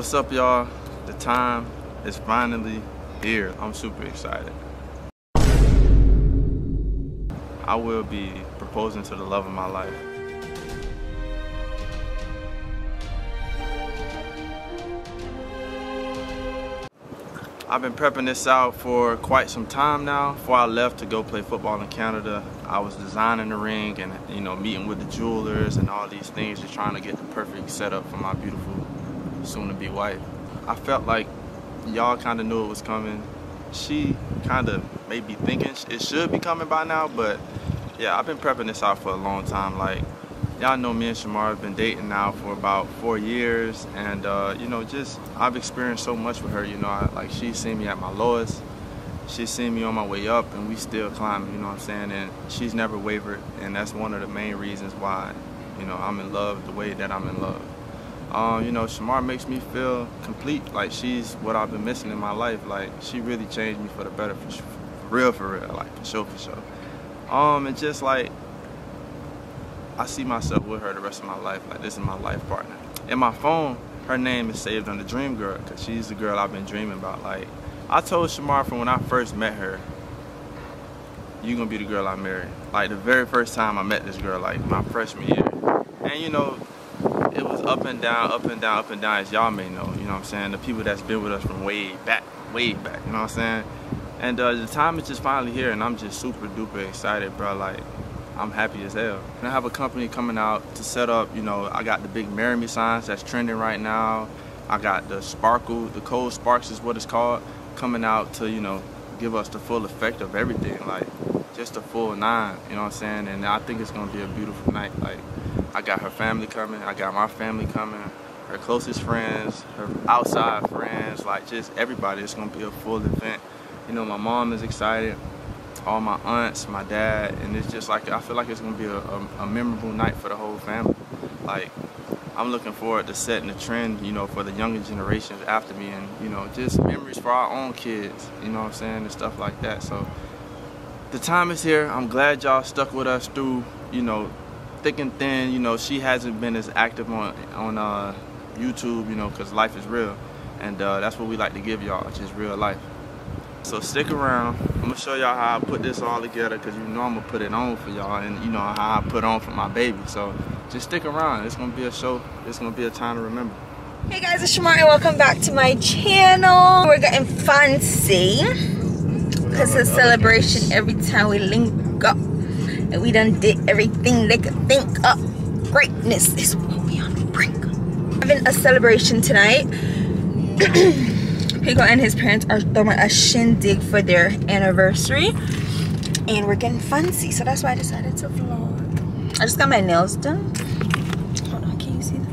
What's up, y'all? The time is finally here. I'm super excited. I will be proposing to the love of my life. I've been prepping this out for quite some time now. Before I left to go play football in Canada, I was designing the ring and you know meeting with the jewelers and all these things, just trying to get the perfect setup for my beautiful soon-to-be wife. I felt like y'all kind of knew it was coming. She kind of may be thinking it should be coming by now, but yeah, I've been prepping this out for a long time. Like y'all know me and Shamar have been dating now for about four years and uh, you know just I've experienced so much with her you know I, like she's seen me at my lowest she's seen me on my way up and we still climbing you know what I'm saying and she's never wavered and that's one of the main reasons why you know I'm in love the way that I'm in love um, you know Shamar makes me feel complete like she's what I've been missing in my life like she really changed me for the better for, real for real like for sure for sure um and just like I see myself with her the rest of my life. Like this is my life partner. In my phone, her name is saved under Dream Girl because she's the girl I've been dreaming about. Like I told Shamar from when I first met her, you gonna be the girl I marry. Like the very first time I met this girl, like my freshman year. And you know, it was up and down, up and down, up and down, as y'all may know. You know what I'm saying? The people that's been with us from way back, way back. You know what I'm saying? And uh, the time is just finally here, and I'm just super duper excited, bro. Like I'm happy as hell. And I have a company coming out to set up, you know, I got the big Marry Me signs that's trending right now. I got the sparkle, the cold sparks is what it's called, coming out to, you know, give us the full effect of everything, like just a full nine, you know what I'm saying? And I think it's gonna be a beautiful night. Like I got her family coming, I got my family coming, her closest friends, her outside friends, like just everybody. It's gonna be a full event. You know, my mom is excited all my aunts, my dad, and it's just like I feel like it's gonna be a, a, a, memorable night for the whole family. Like I'm looking forward to setting the trend, you know, for the younger generations after me, and you know, just memories for our own kids, you know what I'm saying, and stuff like that. So the time is here. I'm glad y'all stuck with us through, you know, thick and thin. You know, she hasn't been as active on on uh, YouTube, you know, because life is real, and uh, that's what we like to give y'all, just real life. So stick around. I'm gonna show y'all how I put this all together because you know I'm gonna put it on for y'all and you know how I put on for my baby. So just stick around. It's gonna be a show. It's gonna be a time to remember. Hey guys, it's Shamar and welcome back to my channel. We're getting fancy because it's a celebration every time we link up. And we done did everything they could think up. Greatness is what we on the brink. Having a celebration tonight. Pico and his parents are throwing a shindig for their anniversary. And we're getting fancy. So that's why I decided to vlog. I just got my nails done. Hold on, can you see that?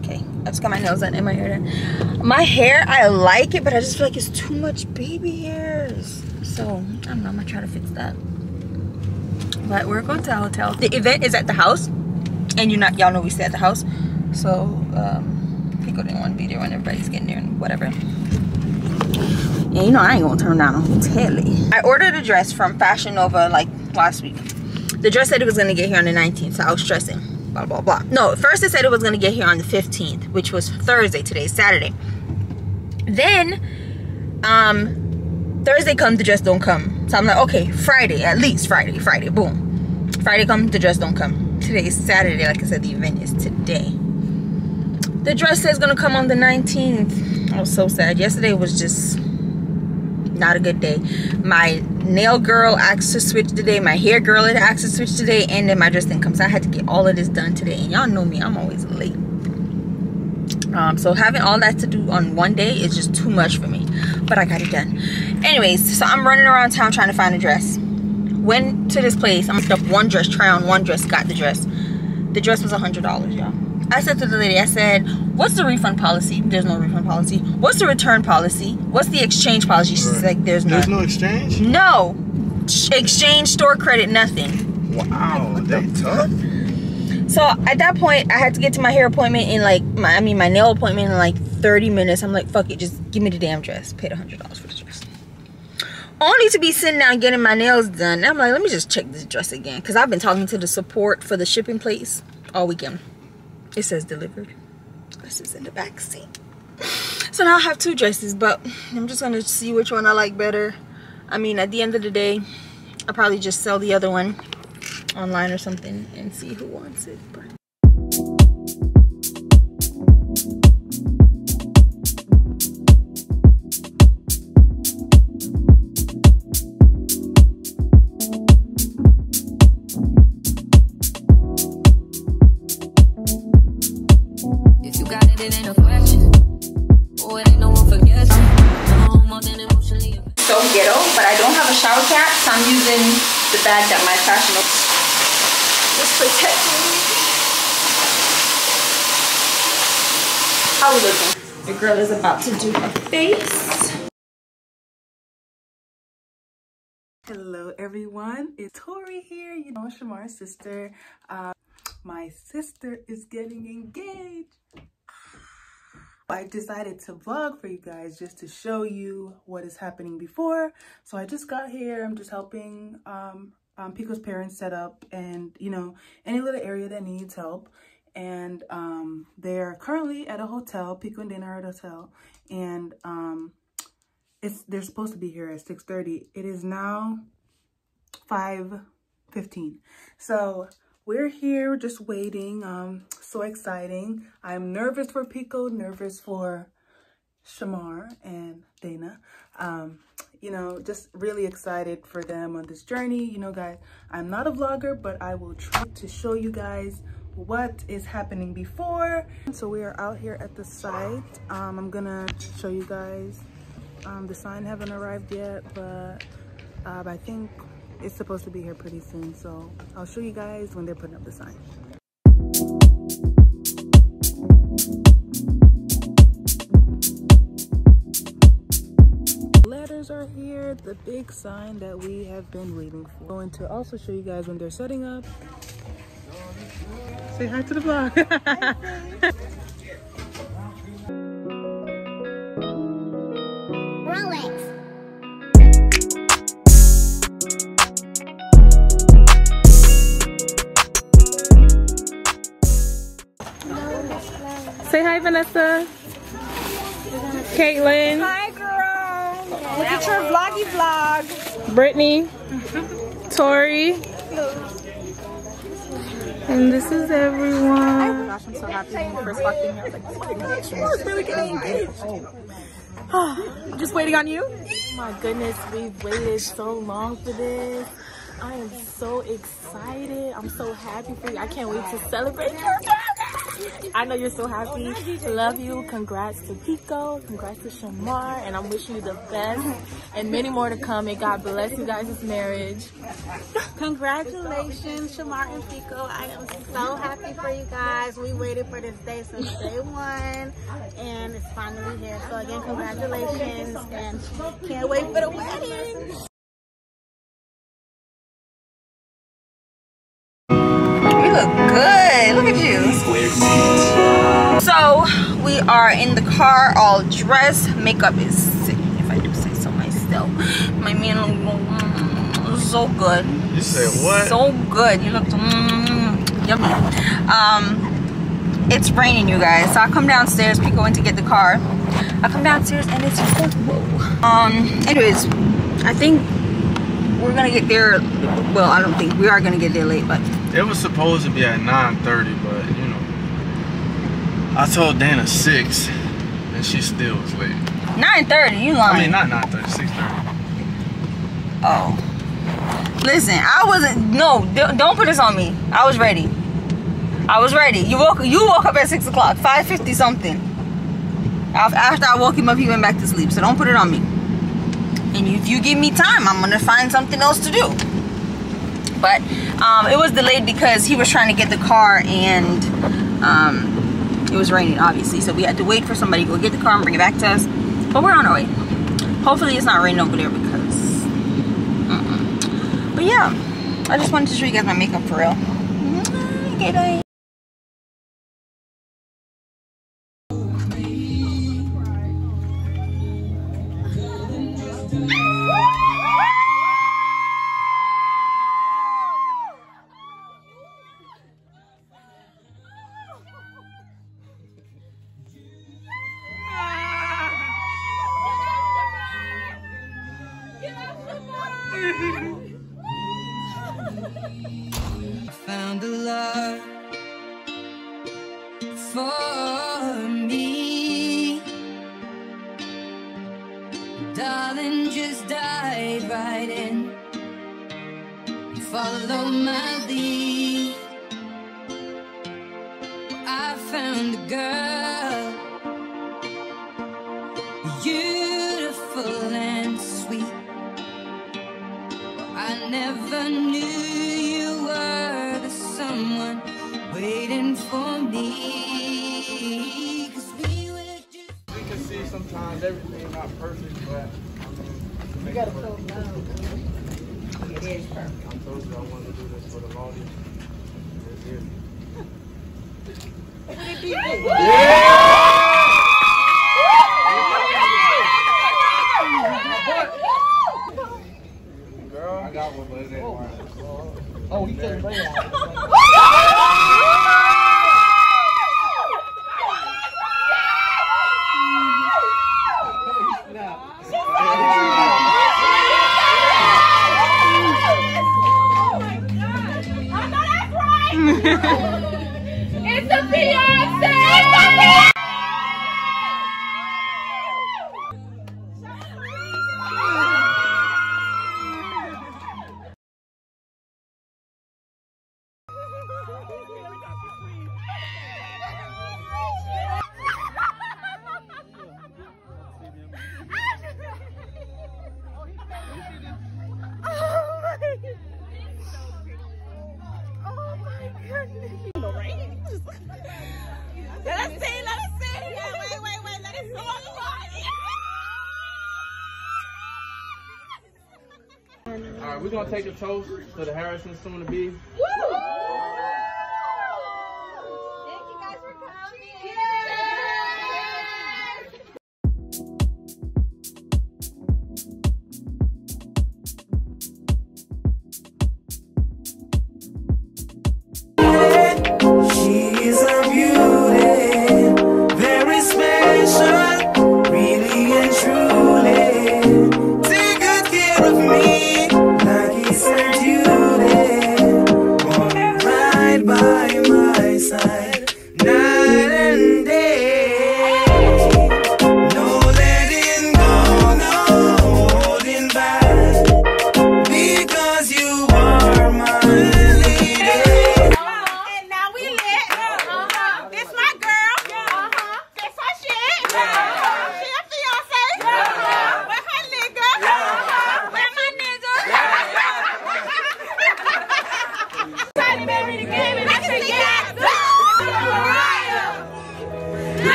Okay, I just got my nails done and my hair done. My hair, I like it, but I just feel like it's too much baby hairs. So, I don't know, I'm gonna try to fix that. But we're going to a hotel. The event is at the house. And you not y'all know we stay at the house. So, um, Pico didn't want to be there when everybody's getting there and whatever. And you know I ain't gonna turn down a telly. I ordered a dress from Fashion Nova like last week. The dress said it was gonna get here on the 19th, so I was stressing. Blah blah blah. No, first it said it was gonna get here on the 15th, which was Thursday. Today's Saturday. Then, um, Thursday comes, the dress don't come. So I'm like, okay, Friday, at least Friday, Friday, boom. Friday comes, the dress don't come. Today is Saturday, like I said, the event is today. The dress is gonna come on the 19th. I was so sad. Yesterday was just not a good day. My nail girl asked to switch today. My hair girl asked to switch today. And then my dress didn't come. So I had to get all of this done today. And y'all know me, I'm always late. Um, so having all that to do on one day is just too much for me. But I got it done. Anyways, so I'm running around town trying to find a dress. Went to this place. I picked up one dress, try on one dress, got the dress. The dress was a $100, y'all. I said to the lady, I said, what's the refund policy? There's no refund policy. What's the return policy? What's the exchange policy? She's right. like, there's no. There's no exchange? No. Exchange, store credit, nothing. Wow, they tough. So at that point, I had to get to my hair appointment in like, my, I mean, my nail appointment in like 30 minutes. I'm like, fuck it, just give me the damn dress. Paid $100 for the dress. Only to be sitting down getting my nails done. I'm like, let me just check this dress again. Because I've been talking to the support for the shipping place all weekend. It says delivered. This is in the back seat. So now I have two dresses, but I'm just gonna see which one I like better. I mean, at the end of the day, I'll probably just sell the other one online or something and see who wants it. But the bag that my fashion is protecting me. How we looking? The girl is about to do her face. Hello everyone, it's Tori here, you know Shamar's sister. Uh, my sister is getting engaged. I decided to vlog for you guys just to show you what is happening before. So I just got here. I'm just helping um, um, Pico's parents set up and, you know, any little area that needs help. And um, they're currently at a hotel. Pico and Dana are at a hotel. And um, it's they're supposed to be here at 6.30. It is now 5.15. So we're here just waiting. Um, so exciting. I'm nervous for Pico, nervous for Shamar and Dana. Um, you know, just really excited for them on this journey. You know, guys, I'm not a vlogger, but I will try to show you guys what is happening before. So we are out here at the site. Um, I'm gonna show you guys. Um, the sign haven't arrived yet, but uh, I think it's supposed to be here pretty soon. So I'll show you guys when they're putting up the sign. Letters are here, the big sign that we have been waiting for. Going to also show you guys when they're setting up. Say hi to the vlog. Vanessa. Caitlin. Hi, girl. Look at your vloggy vlog. Brittany. Tori. And this is everyone. Oh my gosh, I'm so happy when you first walked in here. I was like, oh, really getting engaged. Just waiting on you? Oh my goodness, we've waited so long for this. I am so excited. I'm so happy for you. I can't wait to celebrate your I know you're so happy. Love you. Congrats to Pico. Congrats to Shamar. And I'm wishing you the best and many more to come. And God bless you guys' marriage. Congratulations, Shamar and Pico. I am so happy for you guys. We waited for this day since day one. And it's finally here. So again, congratulations. And can't wait for the wedding. Are in the car, all dressed. Makeup is sick, if I do say so myself. My man looks so good. You said what? So good. You look mm, yummy. Um, it's raining, you guys. So I come downstairs. We go in to get the car. I come downstairs and it's just like whoa. Um. Anyways, I think we're gonna get there. Well, I don't think we are gonna get there late, but it was supposed to be at 9:30, but you know, I told Dana six, and she still was late. 9:30, you lying? I mean, not 9:30, 6:30. Oh. Listen, I wasn't. No, don't put this on me. I was ready. I was ready. You woke. You woke up at six o'clock, 5:50 something. After I woke him up, he went back to sleep. So don't put it on me. And if you give me time, I'm gonna find something else to do. But um, it was delayed because he was trying to get the car and um, it was raining, obviously. So we had to wait for somebody to go get the car and bring it back to us. But we're on our way. Hopefully it's not raining over there because... Mm -mm. But yeah, I just wanted to show you guys my makeup for real. follow my lead. I found a girl, beautiful and sweet. I never knew you were the someone waiting for me. We, we can see sometimes everything not perfect, but I mean, you gotta feel love perfect. I told you I wanted to do this for the longest. Look at gonna take a toast to the Harrisons soon to be. Woo!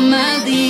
my lead.